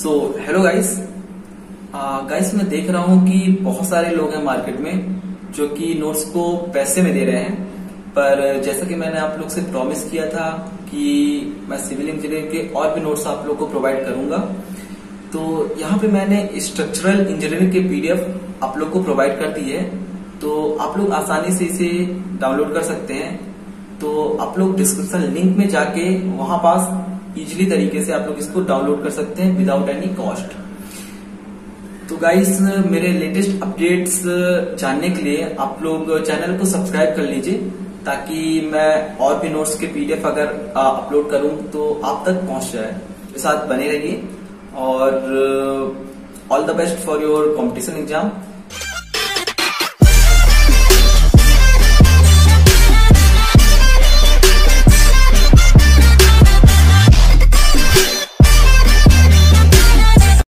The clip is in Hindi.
हेलो गाइस गाइस मैं देख रहा हूँ कि बहुत सारे लोग हैं मार्केट में जो कि नोट्स को पैसे में दे रहे हैं। पर जैसा कि मैंने आप लोग से प्रॉमिस किया था कि मैं सिविल इंजीनियरिंग के और भी नोट्स आप लोग को प्रोवाइड करूँगा। तो यहाँ पे मैंने स्ट्रक्चरल इंजीनियरिंग के पीडीएफ आप लोग को प्रोवाइड कर दी है। तो आप लोग आसानी से इसे डाउनलोड कर सकते हैं। तो आप लोग डिस्क्रिप्शन लिंक में जाके वहाँ पास इजिली तरीके से आप लोग इसको डाउनलोड कर सकते हैं विदाउट एनी कॉस्ट तो गाइस मेरे लेटेस्ट अपडेट्स जानने के लिए आप लोग चैनल को सब्सक्राइब कर लीजिए, ताकि मैं और भी नोट्स के पीडीएफ अगर अपलोड करूँ तो आप तक पहुँच जाए। मेरे साथ बने रहिए, और all the best for your competition exam